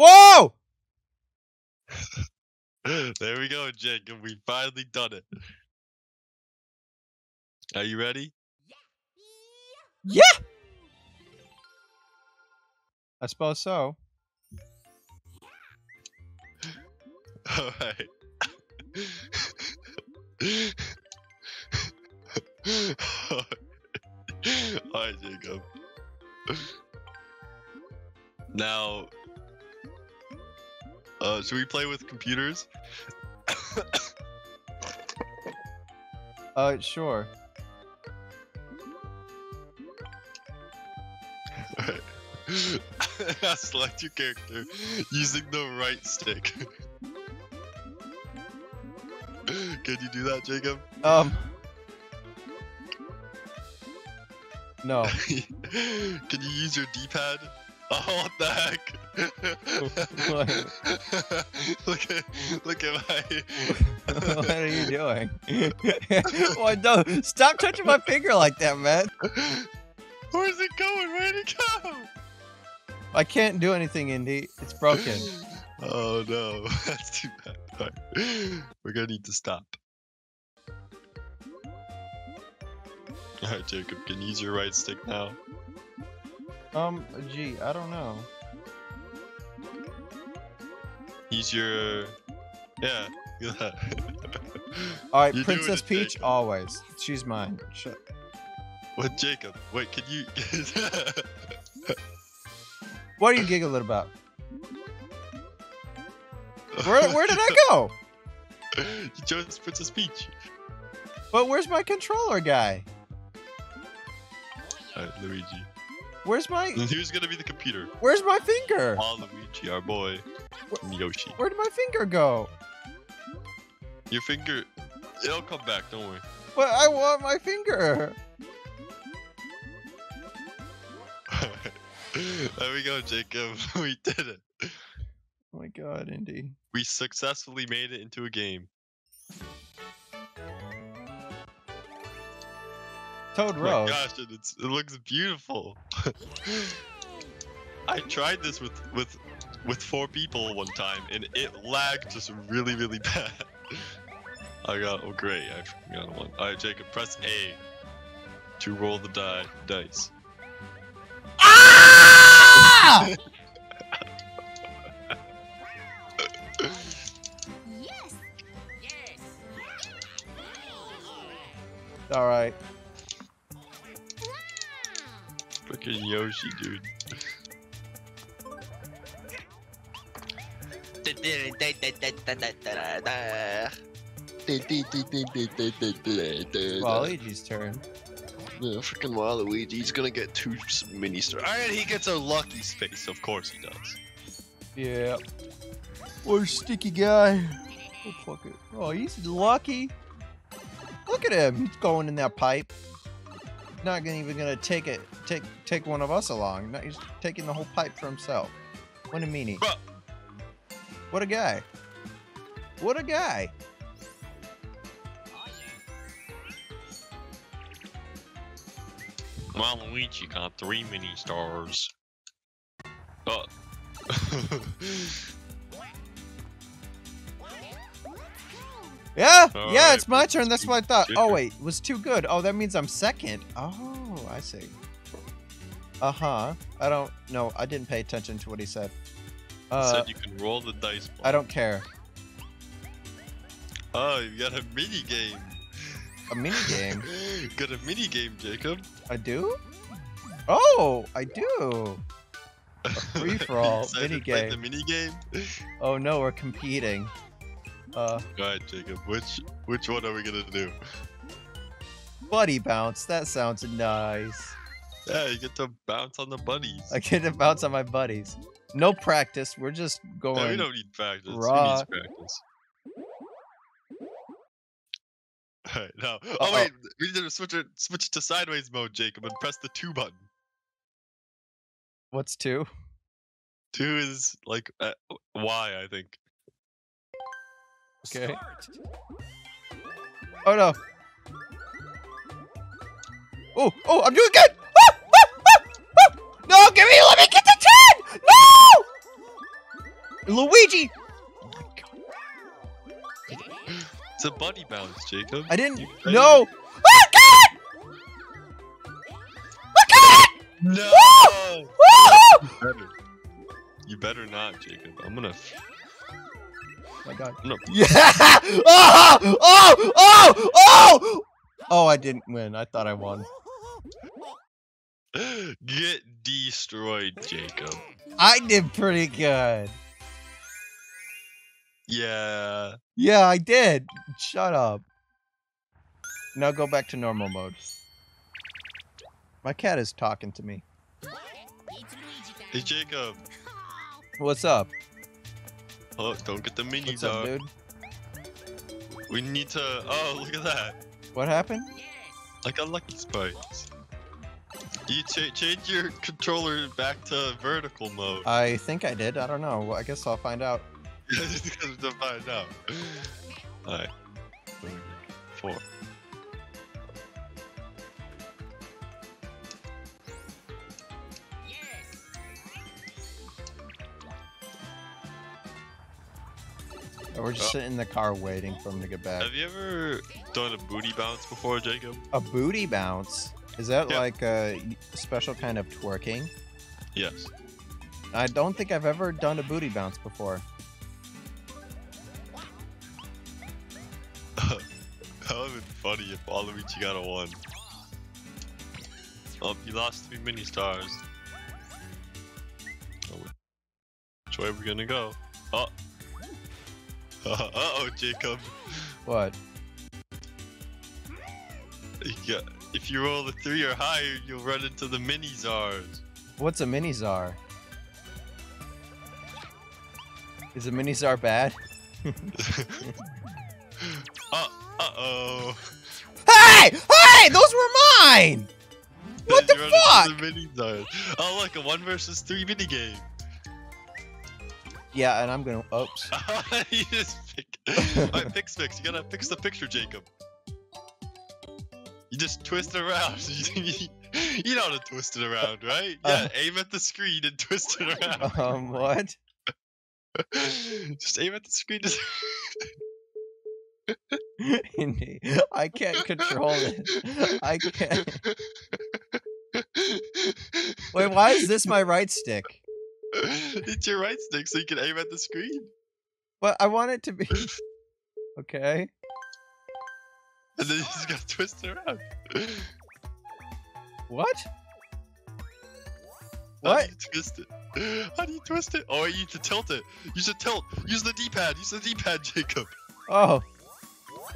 Whoa! there we go, Jacob. We finally done it. Are you ready? Yeah. I suppose so. All right. All right, Jacob. Now, uh, should we play with computers? Uh, sure. Alright. Select your character using the right stick. Can you do that, Jacob? Um. No. Can you use your D-pad? Oh, what the heck? look at look at my. what are you doing? Why don't stop touching my finger like that, man? Where's it going? Where'd it go? I can't do anything, Indy. It's broken. Oh no, that's too bad. Alright, We're gonna need to stop. Alright, Jacob, can you use your right stick now? Um, gee, I don't know. Use your. Yeah. All right, You're Princess Peach, Jacob. always. She's mine. Shut. What, Jacob? Wait, can you. What are you giggling about? Where, where did I go? you chose Princess Peach. But where's my controller guy? Alright, Luigi. Where's my who's gonna be the computer? Where's my finger? Waluigi, our boy. And Yoshi. Where did my finger go? Your finger. It'll come back, don't worry. But I want my finger. there we go, Jacob. We did it. Oh my god, Indy. We successfully made it into a game. Toad Oh my Road. gosh, and it's, it looks beautiful. I tried this with with with four people one time, and it lagged just really really bad. I got oh great, I got one. All right, Jacob, press A to roll the die dice. Ah! Yes. Yes. All right. Freaking Yoshi, dude. Waluigi's turn. Yeah, freaking Waluigi, he's gonna get two mini stars. Alright, he gets a lucky space, of course he does. Yeah. What a sticky guy. Oh, fuck it. Oh, he's lucky. Look at him. He's going in that pipe. Not gonna, even gonna take it. Take take one of us along. No, he's taking the whole pipe for himself. What a meanie. Bro. What a guy. What a guy. Waluigi got three mini stars. Uh. Yeah, All yeah, right, it's my turn. That's what I thought. Oh wait, it was too good. Oh, that means I'm second. Oh, I see. Uh huh. I don't. No, I didn't pay attention to what he said. He Uh, said you can roll the dice. I don't care. Oh, you got a mini game. A mini game. got a mini game, Jacob. I do. Oh, I do. free-for-all, mini game. The mini game. Oh no, we're competing. Uh, All right, Jacob. Which which one are we gonna do? buddy bounce. That sounds nice. Yeah, you get to bounce on the buddies. I get to bounce on my buddies. No practice. We're just going. We don't need practice. raw. Who needs practice? Alright, now. Oh Uh-oh. wait, we need to switch it switch it to sideways mode, Jacob, and press the two button. What's two? Two is like uh, Y, I think. Okay. Oh no. Oh, oh, I'm doing good. Ah, ah, ah, ah. No, give me, let me get the ten. No. Luigi! It's a buddy bounce, Jacob. I didn't. You- No! Oh, God! No! Woohoo! better. You better not, Jacob. I'm gonna. Oh my God. Gonna Yeah! Oh! Oh! Oh! Oh! Oh, I didn't win. I thought I won. get destroyed, Jacob. I did pretty good. Yeah. Yeah, I did. Shut up. Now go back to normal mode. My cat is talking to me. It's Luigi time. Hey, Jacob. What's up? Oh, don't get the mini What's up, dude? We need to. Oh, look at that. What happened? I got lucky spikes. You cha- change your controller back to vertical mode. I think I did. I don't know. I guess I'll find out. Just gotta find out. Alright. Four. We're just Oh. sitting in the car waiting for him to get back. Have you ever done a booty bounce before, Jacob? A booty bounce? Is that Yeah. like a special kind of twerking? Yes. I don't think I've ever done a booty bounce before. that would have been funny if Waluigi got a one. Oh, you lost three mini stars. Oh, which way are we gonna go? Oh. Uh oh, Jacob. What? You if you roll a three or higher, you'll run into the mini ztars. What's a mini ztar? Is a mini ztar bad? uh, uh-oh. Hey! Hey! Those were mine! What the You run into fuck? The mini ztars. Oh, look, a one versus three mini game. Yeah, and I'm gonna. Oops. you just pick. Alright, fix fix. You gotta fix the picture, Jacob. You just twist it around. you know how to twist it around, right? Yeah, Uh. aim at the screen and twist it around. Um, what? just aim at the screen. Just... I can't control it. I can't. Wait, why is this my right stick? it's your right stick, so you can aim at the screen. But I want it to be. Okay. And then you just gotta twist it around. What? How What? do you twist it? How do you twist it? Oh, you need to tilt it. Use the tilt. Use the D-pad. Use the D-pad, Jacob. Oh.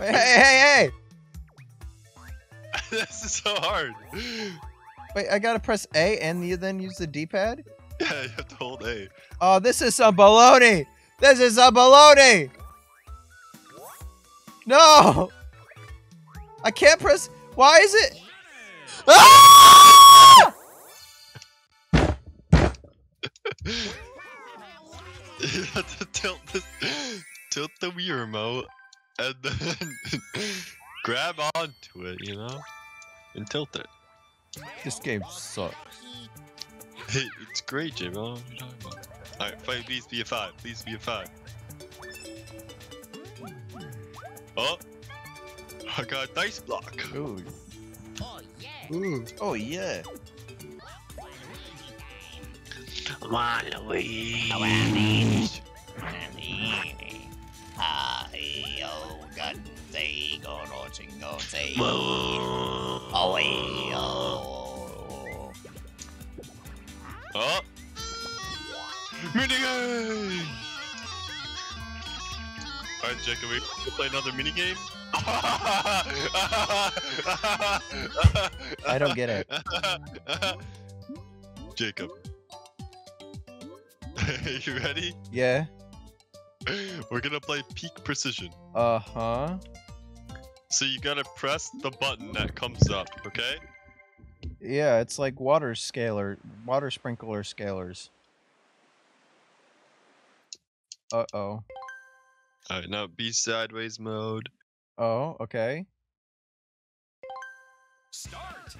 Wait, hey, hey, hey! this is so hard. Wait, I gotta press A and you then use the D-pad? Yeah, you have to hold A. Oh, this is some baloney! This is some baloney! No! I can't press. Why is it? Ah! you have to tilt this, tilt the Wii remote, and then grab onto it, you know, and tilt it. This game sucks. Hey, it's great, Jim. Oh, All right, fight. Please be a five. Please be a five. Oh, I got a dice block. Ooh. Oh yes. Ooh. Oh yeah. Waluigi. Oh. Minigame! Alright, Jacob, we play another minigame? I don't get it. Jacob. you ready? Yeah. We're gonna play peak precision. Uh huh. So you gotta press the button that comes up, okay? Yeah, it's like water scaler, water sprinkler scalers. Uh oh. Alright, now be sideways mode. Oh, okay. Start.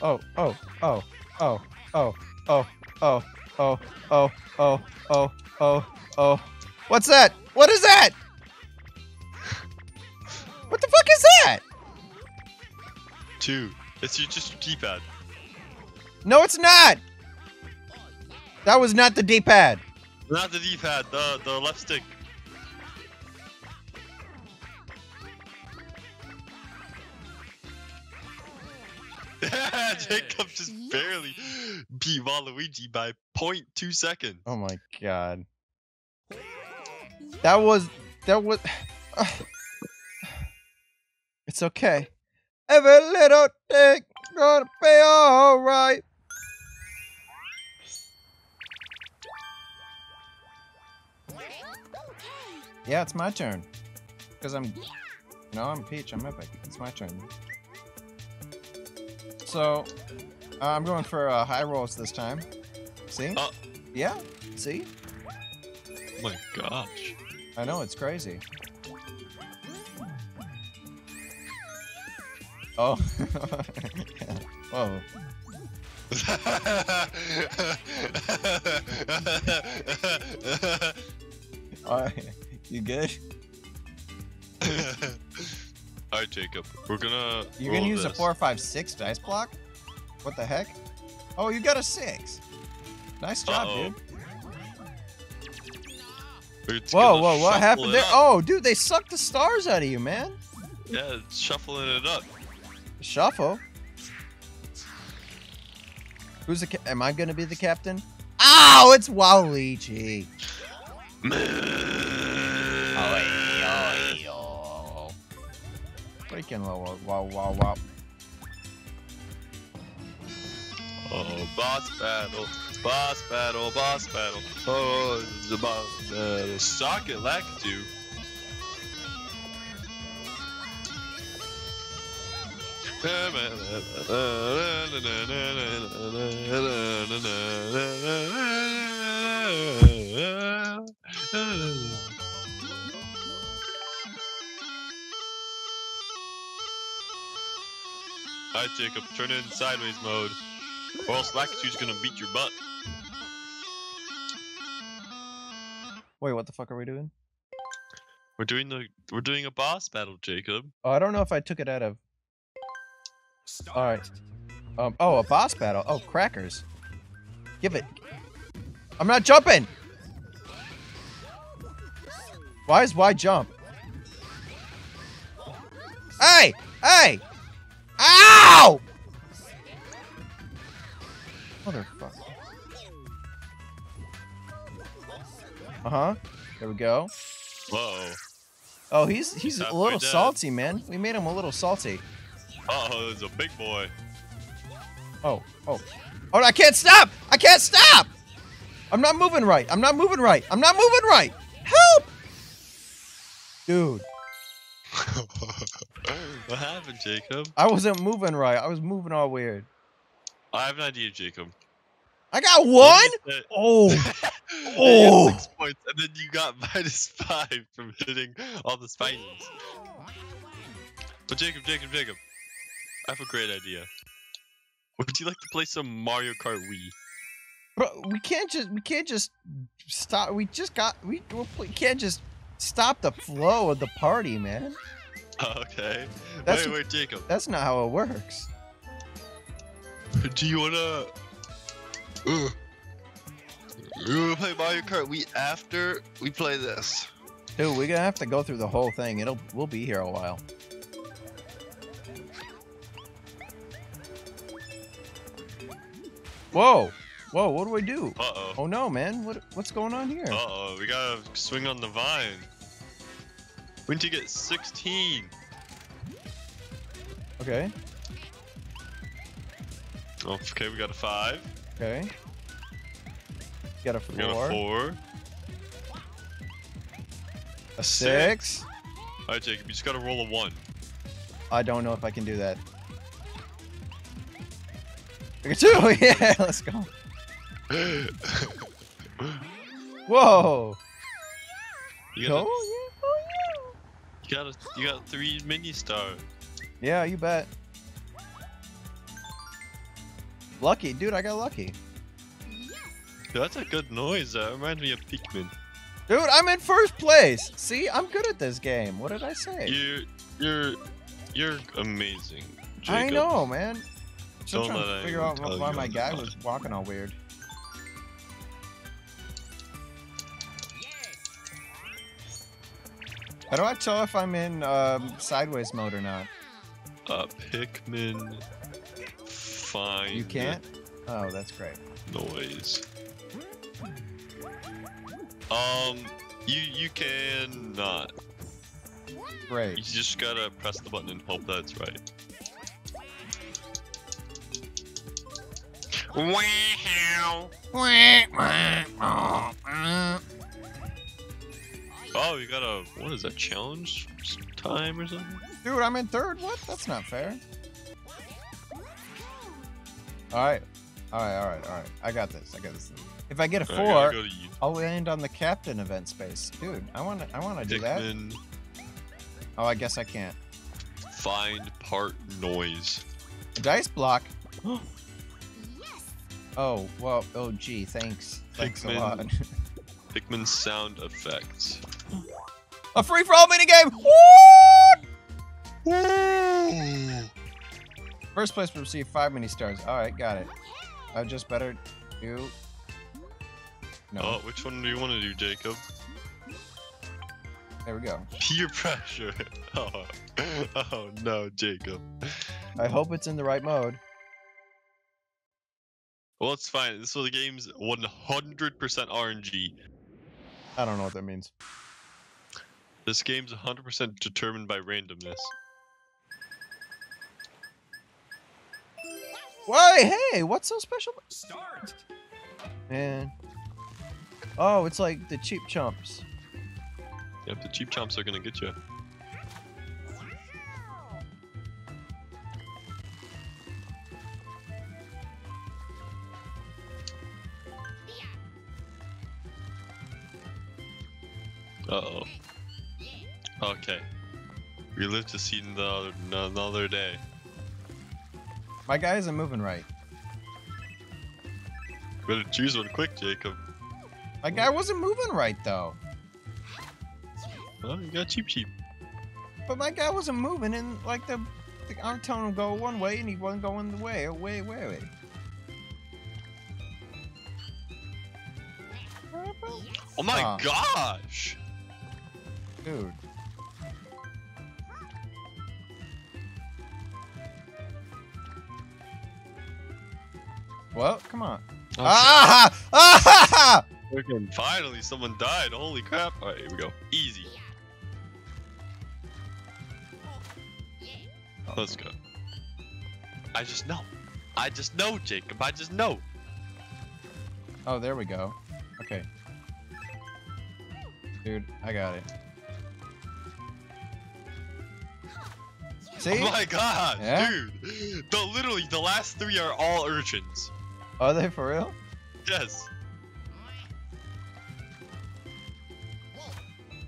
Oh, oh, oh, oh, oh, oh, oh, oh, oh, oh, oh, oh, oh. What's that? What is that? What the fuck is that? Two. It's your just your D-pad. No, it's not. That was not the D-pad. Not the D-pad. The the left stick. Jacob just barely beat Waluigi by 0.2 seconds. Oh my god. That was that was It's okay. Every little thing gonna be alright. Yeah, it's my turn. Because I'm No, I'm Peach, I'm Epic. It's my turn. So uh, I'm going for uh, high rolls this time. See? Oh. Yeah, see? Oh my gosh. I know, it's crazy. Oh. oh. Whoa. Alright. You good? Alright, Jacob. We're gonna. You're gonna use a this. 4 5 6 dice block? What the heck? Oh, you got a 6. Nice job, Uh-oh. dude. We're Whoa, whoa, what happened there? up. Oh, dude, they sucked the stars out of you, man. Yeah, it's shuffling it up. Shuffle. Who's the Am I gonna be the captain? Ow, it's Waluigi. Freaking low, wow, wow, wow. Oh, boss battle, boss battle, boss battle. Oh, a boss battle. Sock it Lakitu. Alright, Jacob, turn it in sideways mode. Or else Lakitu's gonna beat your butt. Wait, what the fuck are we doing? We're doing the we're doing a boss battle, Jacob. Oh, I don't know if I took it out of. All right. Um. Oh, a boss battle. Oh, crackers. Give it. I'm not jumping. Why is why jump? Hey! Hey! Ow! Motherfucker. Uh huh. There we go. Whoa. Oh, he's he's a little salty, man. We made him a little salty. Uh oh, there's a big boy. Oh, oh. Oh, I can't stop! I can't stop! I'm not moving right. I'm not moving right. I'm not moving right. Help! Dude, what happened, Jacob? I wasn't moving right. I was moving all weird. I have an idea, Jacob. I got one? What do you say- Oh, Oh. six points, and then you got minus five from hitting all the spiders. But Jacob, Jacob, Jacob, I have a great idea. Would you like to play some Mario Kart Wii? bro, we can't just we can't just stop. We just got we, we can't just stop the flow of the party, man. Okay. That's- wait, wait, Jacob. That's not how it works. Do you wanna? Uh, you wanna play Mario Kart Wii after we play this? Dude, we're gonna have to go through the whole thing. It'll we'll be here a while. Whoa, whoa! What do I do? Uh oh. Oh no, man! What what's going on here? Uh oh. We gotta swing on the vine. We need to get 16. Okay, Oh, okay, we got a five. okay. Got a We got a four, four. a six. All right, Jacob, you just gotta roll a one. I don't know if I can do that. Two. Yeah, let's go. Whoa. you Go. got, Oh, you got, a, you got three mini stars. Yeah, you bet. Lucky, dude. I got lucky. That's a good noise. That reminds me of Pikmin. Dude, I'm in first place. See, I'm good at this game. What did I say? You're you're you're amazing. Jacob. I know, man. Still Don't trying to figure out why my guy was walking all weird. How do I tell if I'm in um, sideways mode or not? Uh, Pikmin. Fine. You can't? Oh, that's great. Noise. Um, you you can not. You just gotta press the button and hope that's right. Wow! Oh, you got a what is that challenge time or something? Dude, I'm in third? What? That's not fair. Alright. Alright, alright, alright. I got this. I got this. If I get a four, go. I'll land on the captain event space. Dude, I wanna I wanna do that. Oh, I guess I can't. find part noise. Dice block. Oh, well, oh gee, thanks. Thanks a lot. Pikmin sound effects. a free for all minigame! Woo! First place will receive five mini stars. Alright, got it. I just better do. No. Oh, which one do you want to do, Jacob? There we go. Pier Pressure. Oh, oh no, Jacob. I hope it's in the right mode. Well, it's fine. This was the game's 100% RNG. I don't know what that means. This game's 100% determined by randomness. Why? Hey, what's so special? Start. Man. Oh, it's like the Cheep Chomps. Yep, the Cheep Chomps are gonna get you. Uh oh. Okay. We live to see another, another day. My guy isn't moving right. Better choose one quick, Jacob. My guy wasn't moving right though. Oh, you got Cheep Cheep. But my guy wasn't moving and like the, the I'm telling him go one way and he wasn't going the way. Wait, wait, wait. Oh my Ah. gosh! Dude. Well, come on. Okay. Ah! Ah! Freaking Finally, someone died. Holy crap. Alright, here we go. Easy. Let's go. I just know. I just know, Jacob. I just know. Oh, there we go. Okay. Dude, I got it. See? Oh my god, Yeah? dude. The literally the last three are all urchins. Are they for real? Yes.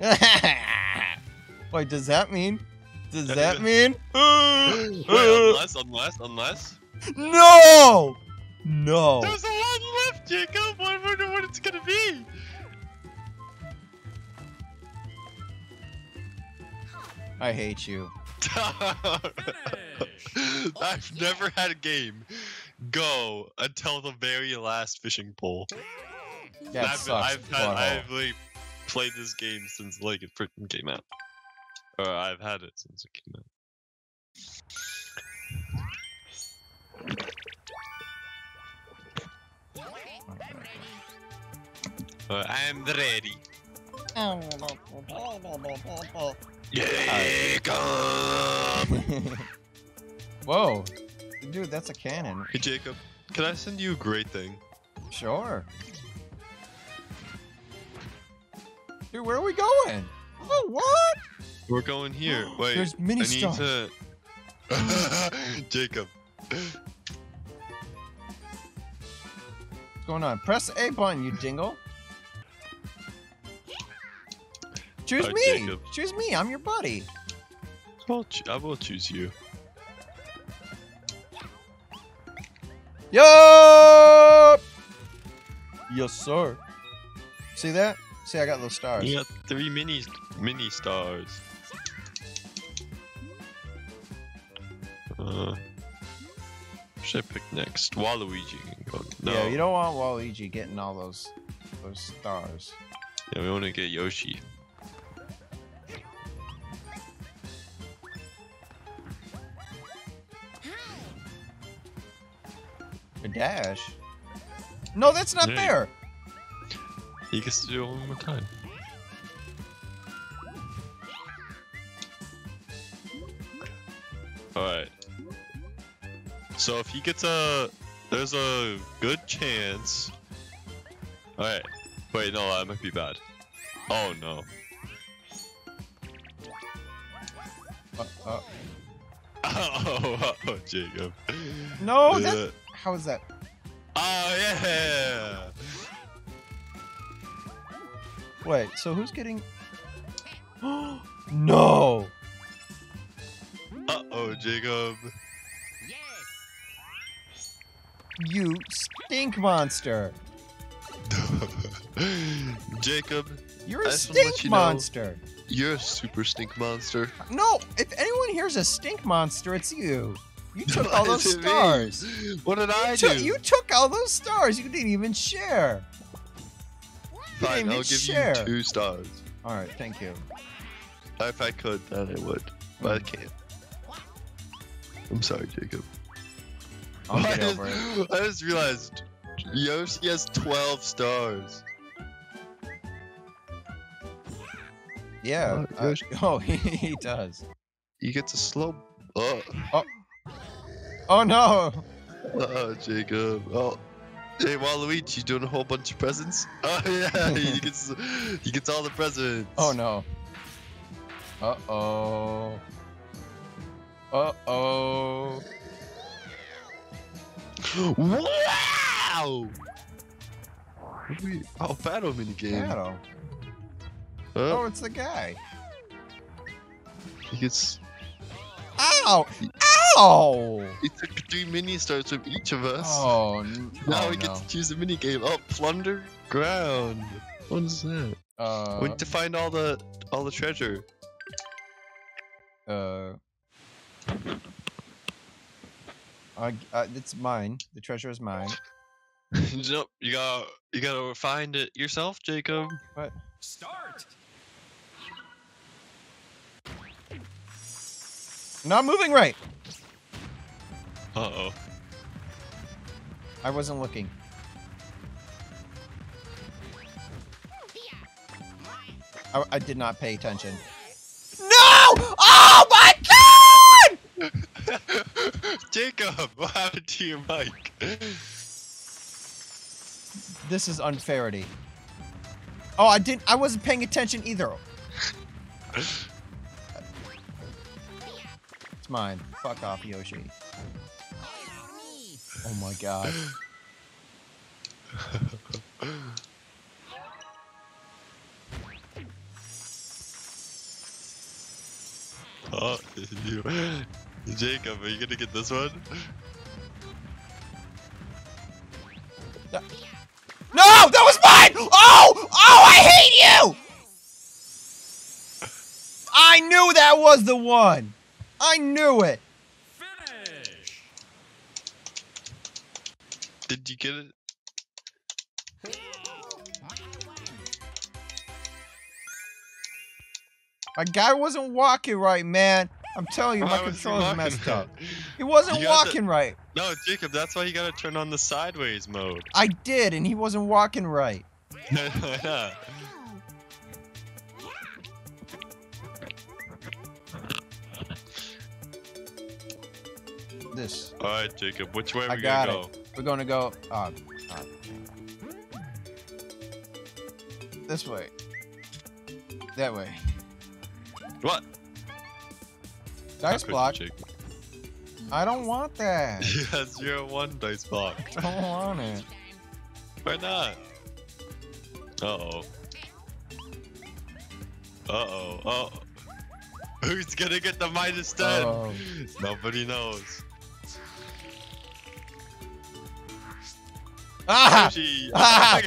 Wait, does that mean? Does that mean? Wait, unless, unless, unless. no! No. There's one left, Jacob. I wonder what it's gonna be. I hate you. I've never had a game go until the very last fishing pole. That I've, sucks. I've, had. I've like, played this game since like it freaking came out. Or I've had it since it came out. Uh, I'm ready. Jacob! Whoa. Dude, that's a cannon. Hey Jacob, can I send you a great thing? Sure. Dude, where are we going? Oh, what? We're going here. Wait, There's mini I need stars. to. Jacob. What's going on? Press A button, you dingle. Choose me. Jacob. Choose me. I'm your buddy. I'll I will choose you. Yup. Yes, sir. See that? See, I got those stars. You got three mini mini stars. Uh, should I pick next? Waluigi can go. No, Yeah, you don't want Waluigi getting all those those stars. Yeah, we want to get Yoshi. Dash. No, that's not Yeah. fair. He gets to do it one more time. Alright. So if he gets a... There's a good chance... Alright. Wait, no, that might be bad. Oh, no. Uh, uh, Oh, oh, Jacob. no, that. Uh, How is that? Oh, yeah! Wait, so who's getting? no. Uh-oh, Jacob. Yes. You stink monster. Jacob, You're a I just wanna let stink you know- monster. you're a super stink monster. No, if anyone here's a stink monster, it's you. You took all those is it me? stars. What did I You do? took, you took all those stars. You didn't even share. You Fine, didn't I'll give share. you two stars. All right, thank you. If I could, then I would. But I can't. I'm sorry, Jacob. I'll I get just, over it. I just realized Yoshi has 12 stars. Yeah. Oh, uh, Yoshi. oh, he, he does. He gets a slow. Oh, Oh no. oh, Jacob. Oh. Hey, Waluigi, you doing a whole bunch of presents? Oh yeah, he gets he gets all the presents. Oh no. Uh oh. Uh oh. Wow! We- Oh, battle mini game. Battle. Oh, Oh, it's the guy. he gets. Ow! Ow! He took three mini stars from each of us. Oh, n- now oh, we no. get to choose a mini game. Oh, plunder ground. What is that? Uh, we need to find all the all the treasure. uh. I, uh, it's mine. The treasure is mine. nope, you gotta you gotta find it yourself, Jacob. What? Start. Not moving right. Uh oh. I wasn't looking. I, I did not pay attention. No! Oh my god! Jacob, what happened to your mic? This is unfairity. Oh, I didn't. I wasn't paying attention either. It's mine. Fuck off, Yoshi. Oh my god. oh, you, Jacob, are you gonna get this one? No, that was mine! Oh! Oh, I hate you! I knew that was the one. I knew it. Finish. Did you get it? My guy wasn't walking right, man. I'm telling you, my Why was controller's messed up. He wasn't You got the- walking right. No, Jacob, that's why you gotta turn on the sideways mode. I did, and he wasn't walking right. yeah. This. Alright, Jacob, which way are I we got gonna go? We're gonna go. Uh, uh, this way. That way. What? Dice block. I don't want that. Yes, You have zero one dice block. I don't want it. Why not? Uh oh. Uh oh. Oh. Who's gonna get the minus 10? Oh. Nobody knows. Ah! Yoshi! Ah!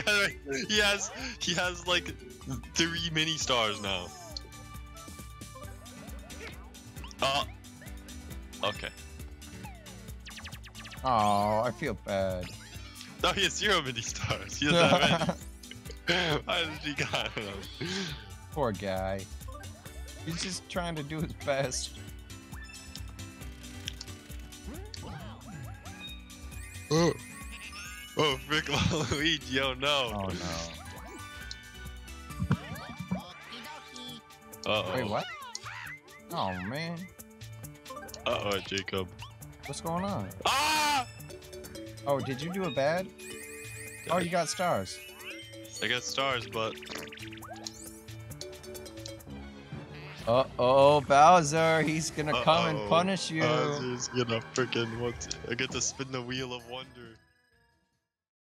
he has he has like three mini stars now. Oh. Okay. Oh, I feel bad. No, he has zero mini stars. He doesn't have any. Why did he got him? Poor guy. He's just trying to do his best. Oh. Oh, Frick Luigi, oh no. Oh no. Uh oh. Wait, what? Oh man. Uh oh, Jacob. What's going on? Ah! Oh, did you do it bad? Oh, you got stars. I got stars, but Uh oh, Bowser. He's gonna come and punish you. Bowser's gonna freaking what? I get to spin the wheel of wonder.